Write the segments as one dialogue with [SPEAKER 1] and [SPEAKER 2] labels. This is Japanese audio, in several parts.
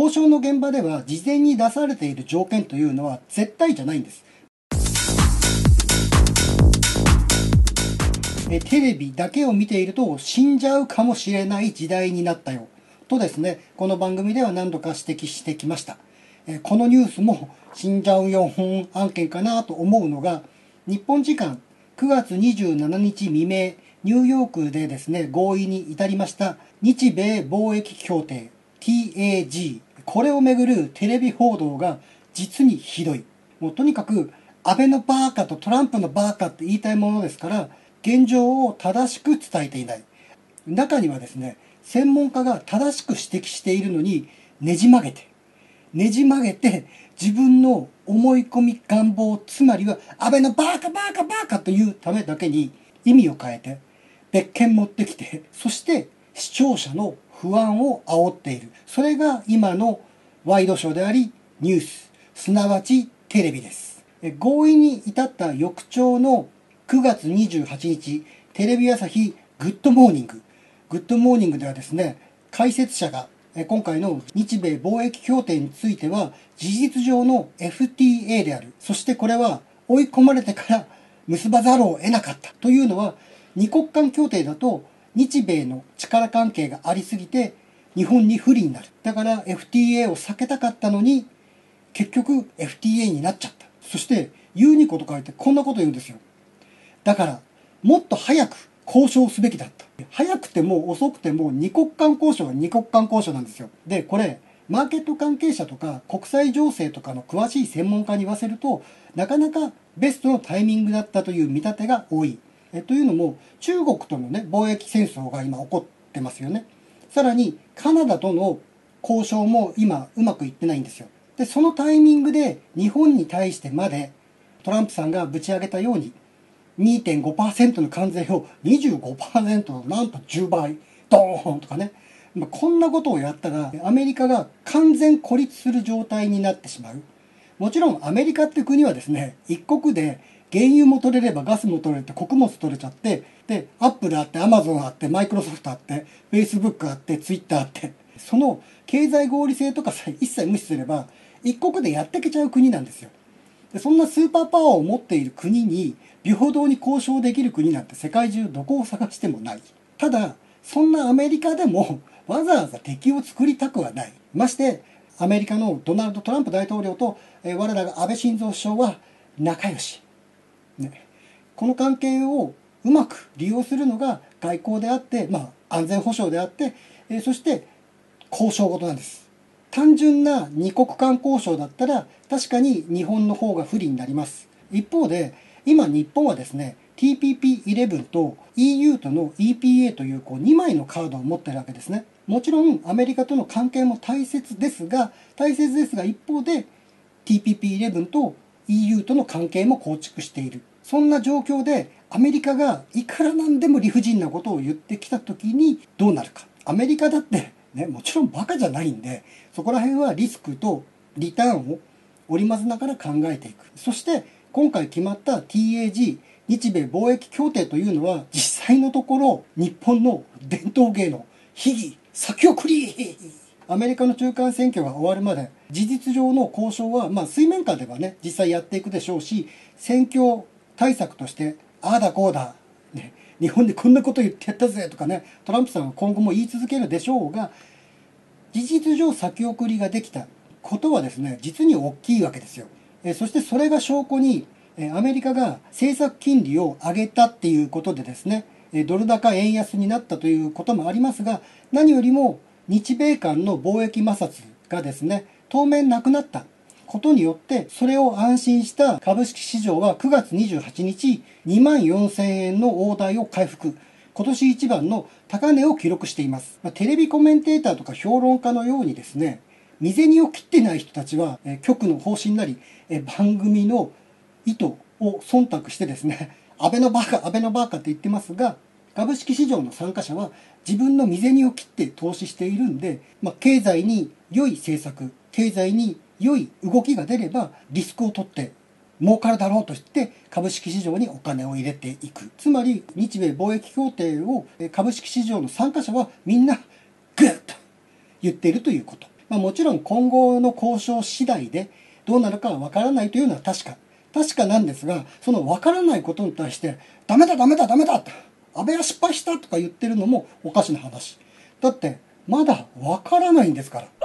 [SPEAKER 1] 交渉の現場では事前に出されている条件というのは絶対じゃないんです。えテレビだけを見ていると死んじゃうかもしれない時代になったよ。とですね、この番組では何度か指摘してきました。えこのニュースも死んじゃうよ本案件かなと思うのが、日本時間9月27日未明、ニューヨークでですね、合意に至りました日米貿易協定 TAG。これをめぐるテレビ報道が実にひどい。もうとにかく安倍のバーカとトランプのバーカって言いたいものですから、現状を正しく伝えていない。中にはですね、専門家が正しく指摘しているのにねじ曲げて、ねじ曲げて自分の思い込み願望、つまりは安倍のバーカバーカバーカというためだけに意味を変えて、別件持ってきて、そして視聴者の不安を煽っている。それが今のワイドショーであり、ニュース、すなわちテレビです。合意に至った翌朝の9月28日、テレビ朝日グッドモーニング。グッドモーニングではですね、解説者が今回の日米貿易協定については事実上の FTA である。そしてこれは追い込まれてから結ばざるを得なかったというのは二国間協定だと日米の力関係がありすぎて日本に不利になる。だから FTA を避けたかったのに結局 FTA になっちゃった。そして言うにこと書いてこんなこと言うんですよ。だからもっと早く交渉すべきだった。早くても遅くても二国間交渉は二国間交渉なんですよ。で、これマーケット関係者とか国際情勢とかの詳しい専門家に言わせるとなかなかベストのタイミングだったという見立てが多い。えというのも中国とのね貿易戦争が今起こってますよね。さらにカナダとの交渉も今うまくいってないんですよ。でそのタイミングで日本に対してまでトランプさんがぶち上げたように2.5%の関税を25%のなんと10倍ドーンとかねこんなことをやったらアメリカが完全孤立する状態になってしまうもちろんアメリカって国はですね一国で原油も取れればガスも取れて穀物取れちゃってでアップルあってアマゾンあってマイクロソフトあってフェイスブックあってツイッターあって。その経済合理性とかさえ一切無視すれば一国でやっていけちゃう国なんですよ。でそんなスーパーパワーを持っている国に平等に交渉できる国なんて世界中どこを探してもない。ただそんなアメリカでもわざわざ敵を作りたくはない。ましてアメリカのドナルド・トランプ大統領と、え我らが安倍晋三首相は仲良し、ね、この関係をうまく利用するのが外交であって、まあ、安全保障であって、えそして交渉事なんです。単純な二国間交渉だったら確かに日本の方が不利になります。一方で今日本はですね TPP11 と EU との EPA というこう2枚のカードを持ってるわけですね。もちろんアメリカとの関係も大切ですが大切ですが一方で TPP11 と EU との関係も構築している。そんな状況でアメリカがいくらなんでも理不尽なことを言ってきた時にどうなるか。アメリカだってねもちろんバカじゃないんでそこら辺はリスクとリターンを織り交ぜながら考えていく。そして今回決まった TAG 日米貿易協定というのは実際のところ日本の伝統芸能秘技先送り。アメリカの中間選挙が終わるまで事実上の交渉は、まあ、水面下ではね実際やっていくでしょうし選挙対策としてああだこうだ、ね、日本でこんなこと言ってやったぜとかねトランプさんは今後も言い続けるでしょうが事実上先送りができたことはですね実に大きいわけですよ。えそしてそれが証拠にアメリカが政策金利を上げたっていうことでですねドル高円安になったということもありますが何よりも日米間の貿易摩擦がですね当面なくなったことによってそれを安心した株式市場は9月28日2万4000円の大台を回復。今年一番の高値を記録しています、まあ、テレビコメンテーターとか評論家のようにですね未銭を切ってない人たちは、え局の方針なり、え番組の意図を忖度してですね、安倍のバカ、安倍のバカって言ってますが、株式市場の参加者は自分の未銭を切って投資しているんで、まあ、経済に良い政策、経済に良い動きが出ればリスクを取って儲かるだろうとして株式市場にお金を入れていく。つまり日米貿易協定を株式市場の参加者はみんなグッと言っているということ。まあ、もちろん今後の交渉次第でどうなるかはわからないというのは確か。確かなんですが、そのわからないことに対して、ダメだダメだダメだ安倍は失敗したとか言ってるのもおかしな話。だって、まだわからないんですから。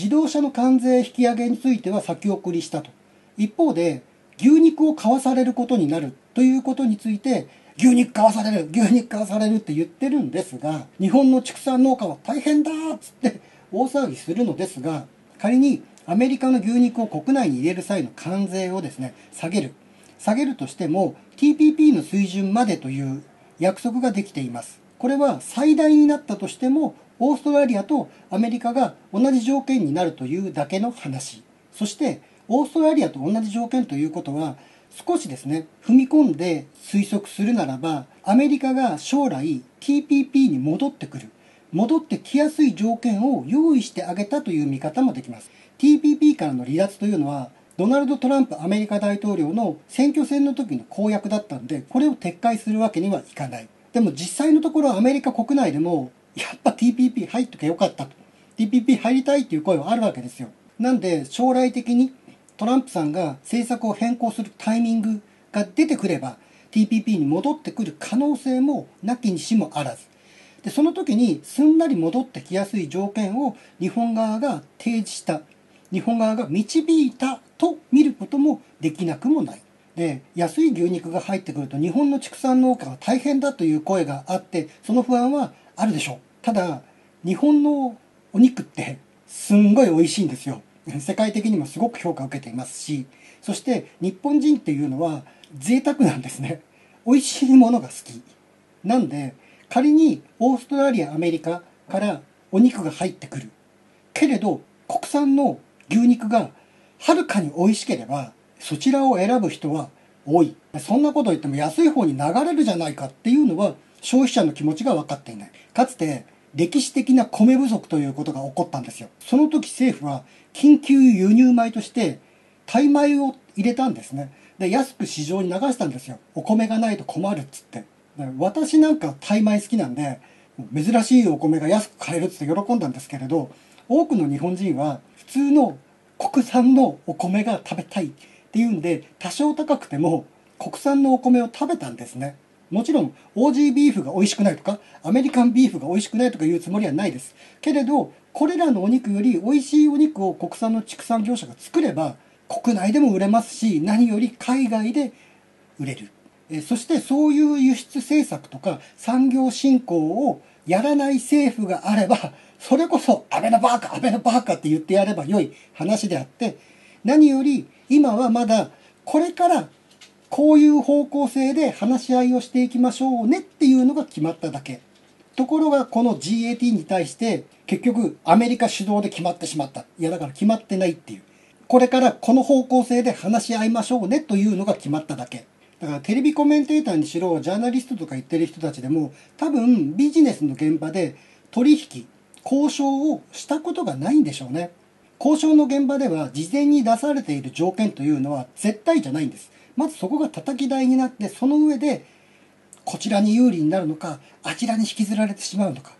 [SPEAKER 1] 自動車の関税引き上げについては先送りしたと。一方で、牛肉を買わされることになるということについて、牛肉買わされる牛肉買わされるって言ってるんですが、日本の畜産農家は大変だっつって大騒ぎするのですが、仮にアメリカの牛肉を国内に入れる際の関税をですね、下げる。下げるとしても TPP の水準までという約束ができています。これは最大になったとしてもオーストラリアとアメリカが同じ条件になるというだけの話。そしてオーストラリアと同じ条件ということは少しですね、踏み込んで推測するならば、アメリカが将来 TPP に戻ってくる。戻ってきやすい条件を用意してあげたという見方もできます。TPP からの離脱というのは、ドナルド・トランプアメリカ大統領の選挙戦の時の公約だったんで、これを撤回するわけにはいかない。でも実際のところアメリカ国内でも、やっぱ TPP 入っとけよかったと。TPP 入りたいっていう声はあるわけですよ。なんで将来的にトランプさんが政策を変更するタイミングが出てくれば TPP に戻ってくる可能性もなきにしもあらずでその時にすんなり戻ってきやすい条件を日本側が提示した日本側が導いたと見ることもできなくもないで安い牛肉が入ってくると日本の畜産農家は大変だという声があってその不安はあるでしょ。ただ日本のお肉ってすんごい美味しいんですよ。世界的にもすごく評価を受けていますしそして日本人っていうのは贅沢なんですね。美味しいものが好き。なんで仮にオーストラリアアメリカからお肉が入ってくる。けれど国産の牛肉がはるかに美味しければそちらを選ぶ人は多い。そんなこと言っても安い方に流れるじゃないかっていうのは消費者の気持ちが分かっていない。かつて歴史的な米不足ということが起こったんですよ。その時政府は緊急輸入米としてタイ米を入れたんですね。で安く市場に流したんですよ。お米がないと困るっつって。私なんかタイ米好きなんで珍しいお米が安く買えるっつって喜んだんですけれど多くの日本人は普通の国産のお米が食べたいっていうんで多少高くても国産のお米を食べたんですね。もちろんオージービーフが美味しくないとかアメリカンビーフが美味しくないとかいうつもりはないです。けれどこれらのお肉より美味しいお肉を国産の畜産業者が作れば国内でも売れますし何より海外で売れる。えそしてそういう輸出政策とか産業振興をやらない政府があればそれこそ安倍のバーカ安倍のバーカって言ってやれば良い話であって何より今はまだこれからこういう方向性で話し合いをしていきましょうねっていうのが決まっただけところがこの GAT に対して結局アメリカ主導で決まってしまった。いやだから決まってないっていう。これからこの方向性で話し合いましょうねというのが決まっただけ。だからテレビコメンテーターにしろ、ジャーナリストとか言ってる人たちでも多分ビジネスの現場で取引、交渉をしたことがないんでしょうね。交渉の現場では事前に出されている条件というのは絶対じゃないんです。まずそこが叩き台になってその上でこちらに有利になるのかあちらに引きずられてしまうのか。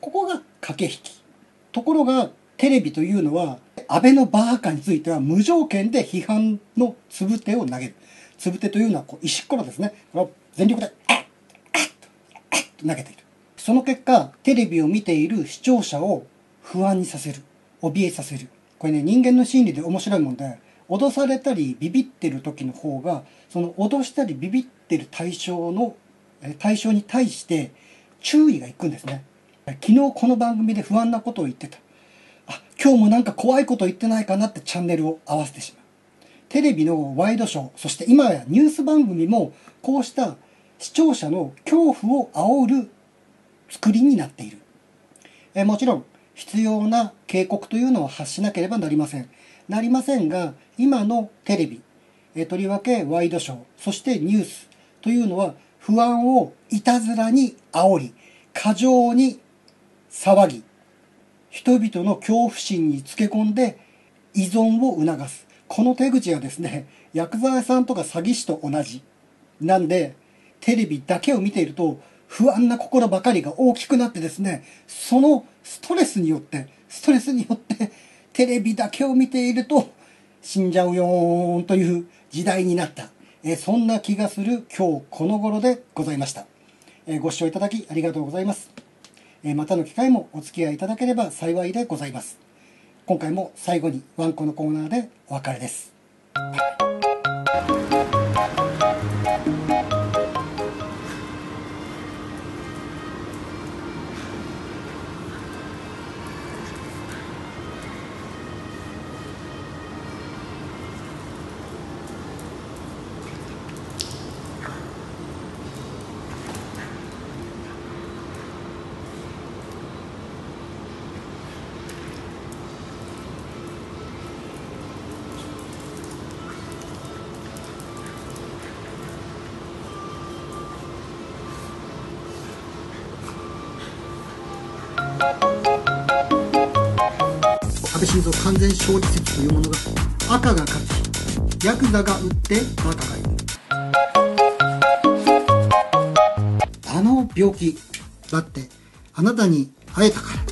[SPEAKER 1] ここが駆け引き。ところがテレビというのは安倍のバーカについては無条件で批判のつぶてを投げる。つぶてというのはこう石ころですね。全力で「あっあっあっ」と投げている。その結果テレビを見ている視聴者を不安にさせる。怯えさせる。これね人間の心理で面白いもんで脅されたりビビってる時の方がその脅したりビビってる対象の対象に対して注意がいくんですね。昨日この番組で不安なことを言ってた。あ今日もなんか怖いこと言ってないかなってチャンネルを合わせてしまう。テレビのワイドショーそして今やニュース番組もこうした視聴者の恐怖を煽る作りになっている。えもちろん必要な警告というのを発しなければなりません。なりませんが今のテレビとりわけワイドショーそしてニュースというのは不安をいたずらに煽り、過剰に騒ぎ、人々の恐怖心につけ込んで依存を促す。この手口はですね、薬剤さんとか詐欺師と同じ。なんで、テレビだけを見ていると、不安な心ばかりが大きくなってですね、そのストレスによってストレスによってテレビだけを見ていると死んじゃうよーんという時代になった。えそんな気がする今日この頃でございました。えご視聴いただきありがとうございます。えまたの機会もお付き合いいただければ幸いでございます。今回も最後にワンコのコーナーでお別れです。安倍晋三完全勝利説というものが赤が勝ちヤクザが打ってバカがいるあの病気だってあなたに会えたから。